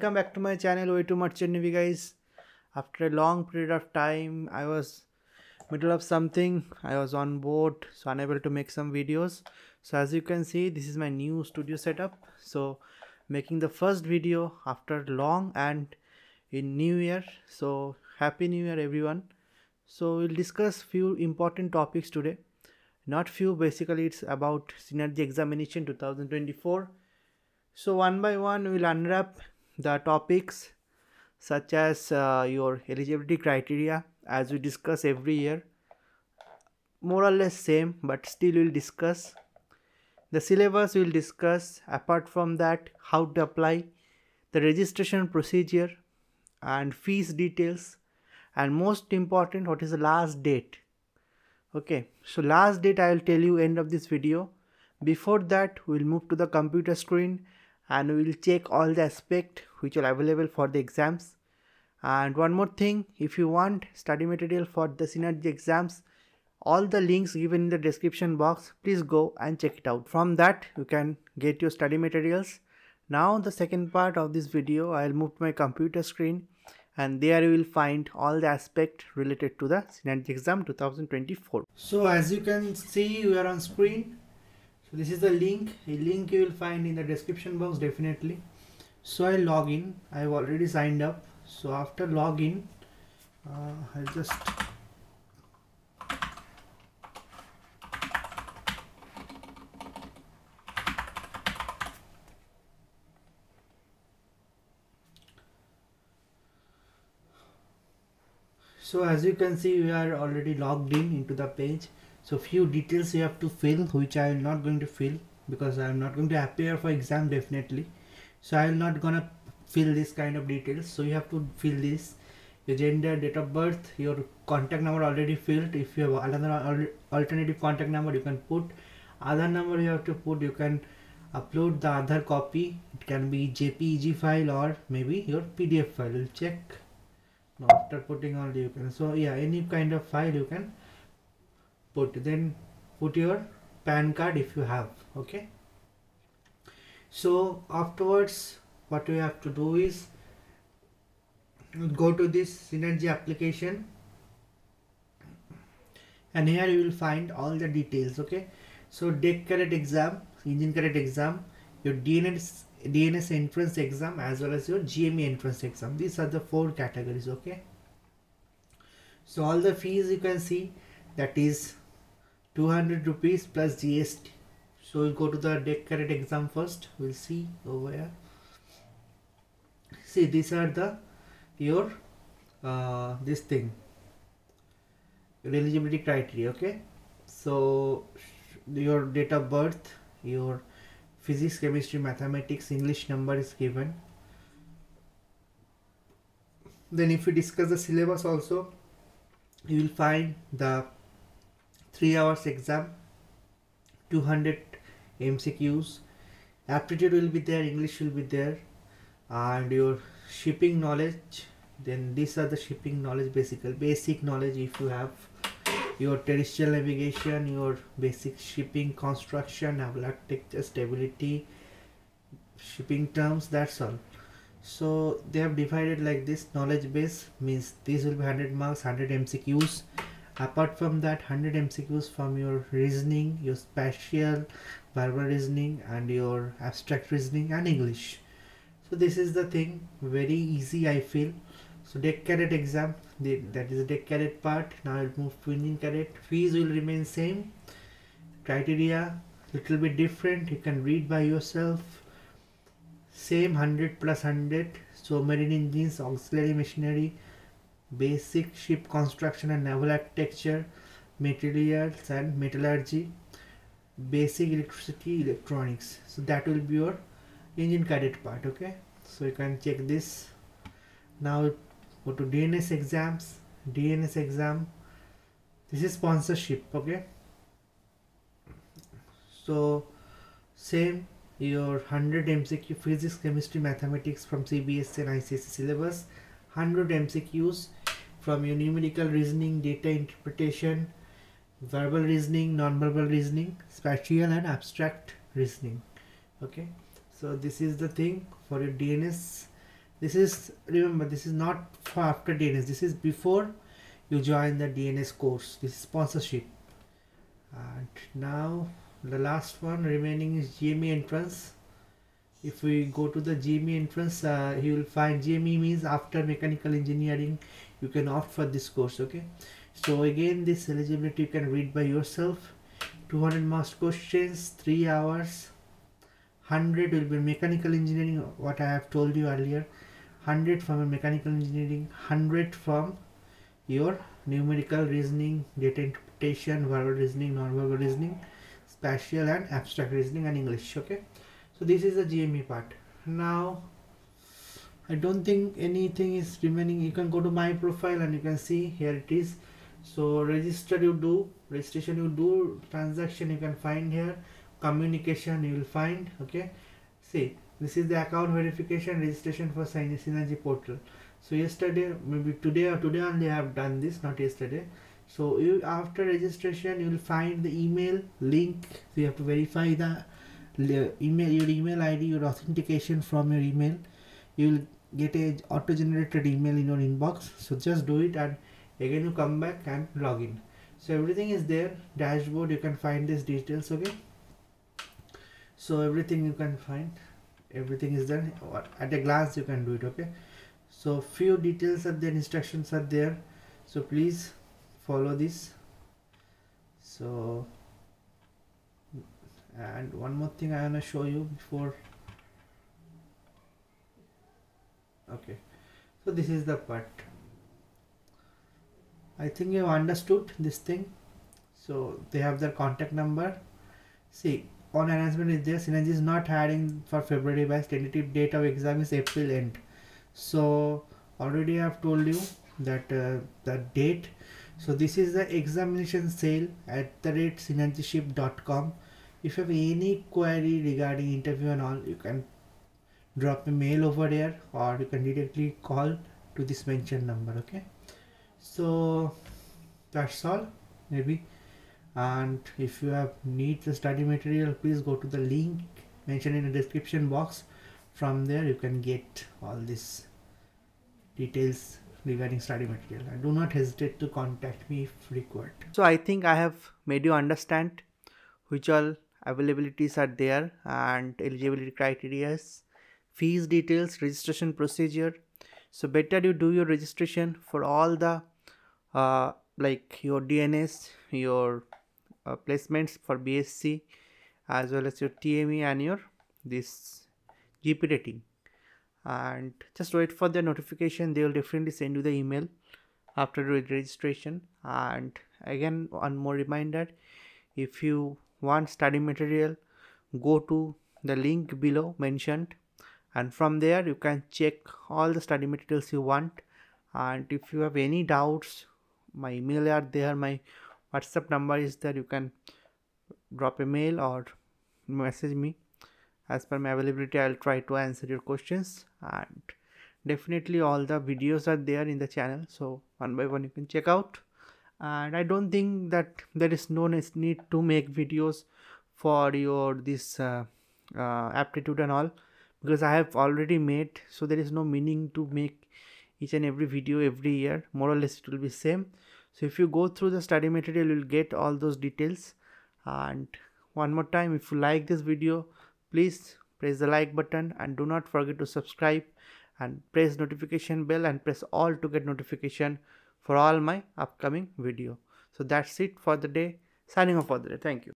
welcome back to my channel Way 2 merchant navy guys. After a long period of time i was middle of something. I was on board so unable to make some videos. So as you can see this is my new studio setup. So making the first video after long and in new year. So happy new year everyone. So we'll discuss few important topics today. Not few basically it's about synergy examination 2024 so one by one we'll unwrap the topics such as uh, your eligibility criteria as we discuss every year more or less same but still we'll discuss. The syllabus we'll discuss. Apart from that how to apply the registration procedure and fees details. And most important what is the last date? Okay so last date i will tell you end of this video. Before that we'll move to the computer screen and we will check all the aspect which are available for the exams. And one more thing if you want study material for the synergy exams all the links given in the description box please go and check it out. From that you can get your study materials. Now the second part of this video i'll move to my computer screen. And there you will find all the aspect related to the synergy exam 2024 so as you can see we are on screen so this is the link. A link you will find in the description box definitely. So i log in. I've already signed up. So after login uh, i'll just so as you can see we are already logged in into the page so few details you have to fill which I am not going to fill because I am not going to appear for exam definitely. So I am not gonna fill this kind of details. So you have to fill this. Your gender date of birth your contact number already filled. If you have another alternative contact number you can put. Other number you have to put you can upload the other copy. It can be jpeg file or maybe your pdf file. Will check. After putting all you can so yeah any kind of file you can put then put your pan card if you have okay? So afterwards what you have to do is go to this synergy application and here you will find all the details okay? So deck cadet exam engine cadet exam your DNS DNS entrance exam as well as your GME entrance exam. These are the four categories okay? So all the fees you can see that is 200 rupees plus GST so we'll go to the deck cadet exam first. We'll see over here. See these are the your uh, this thing. Your eligibility criteria okay? So your date of birth your physics chemistry mathematics english number is given. Then if we discuss the syllabus also you will find the 3 hours exam 200 mcqs aptitude will be there english will be there and your shipping knowledge then these are the shipping knowledge basically basic knowledge if you have your terrestrial navigation your basic shipping construction naval architecture stability shipping terms that's all. So they have divided like this knowledge base means this will be 100 marks 100 mcqs apart from that 100 mcqs from your reasoning your spatial verbal reasoning and your abstract reasoning and english. So this is the thing very easy i feel. So deck cadet exam the, that is the deck cadet part. Now I'll move to engine cadet. Fees will remain same. Criteria little bit different. You can read by yourself. Same 100 plus 100 so marine engines auxiliary machinery basic ship construction and naval architecture materials and metallurgy basic electricity electronics. So that will be your engine cadet part okay? So you can check this. Now go to DNS exams. DNS exam this is sponsorship okay? So same your 100 MCQ physics chemistry mathematics from CBSE and ICSE syllabus 100 MCQs from your numerical reasoning data interpretation verbal reasoning non-verbal reasoning spatial and abstract reasoning. Okay? So this is the thing for your DNS this is remember this is not for after DNS this is before you join the DNS course. This is sponsorship. And now the last one remaining is GME entrance if we go to the GME entrance uh, you will find GME means after mechanical engineering you can opt for this course okay? So again this eligibility you can read by yourself. 200 marks questions 3 hours. 100 will be mechanical engineering what I have told you earlier. 100 from mechanical engineering 100 from your numerical reasoning data interpretation verbal reasoning non-verbal reasoning spatial and abstract reasoning and English okay so this is the GME part. Now I don't think anything is remaining. You can go to my profile and you can see here it is. So register you do registration you do transaction you can find here communication you will find okay? See this is the account verification registration for synergy portal. So yesterday maybe today or today only I have done this not yesterday. So you after registration you will find the email link. So you have to verify the email your email id your authentication from your email. You will get a auto generated email in your inbox. So just do it and again you come back and log in. So everything is there. Dashboard you can find these details okay? So everything you can find. Everything is done at a glance you can do it okay? So few details of the instructions are there. So please follow this. So and one more thing I want to show you before. Okay. So this is the part. I think you understood this thing. So they have their contact number. See on announcement is there. Synergy is not hiring for February by tentative date of exam is April end. So already I have told you that uh, the date. So this is the examination sale at the rate synergyship.com if you have any query regarding interview and all you can drop a mail over there or you can directly call to this mentioned number okay? So that's all maybe and if you have need the study material please go to the link mentioned in the description box. From there you can get all these details regarding study material. And do not hesitate to contact me if required. So i think i have made you understand which all availabilities are there and eligibility criteria fees details registration procedure. So better you do your registration for all the uh, like your DNS your uh, placements for BSc as well as your TME and your this GP rating. And just wait for the notification. They will definitely send you the email after registration. And again one more reminder if you want study material go to the link below mentioned. And from there you can check all the study materials you want. And if you have any doubts my email are there. My whatsapp number is there. You can drop a mail or message me. As per my availability i'll try to answer your questions. And definitely all the videos are there in the channel. So one by one you can check out and i don't think that there is no need to make videos for your this uh, uh, aptitude and all because i have already made so there is no meaning to make each and every video every year. More or less it will be same. So if you go through the study material you'll get all those details. And one more time if you like this video please press the like button and do not forget to subscribe and press notification bell and press all to get notification for all my upcoming video. So that's it for the day. Signing off for the day. Thank you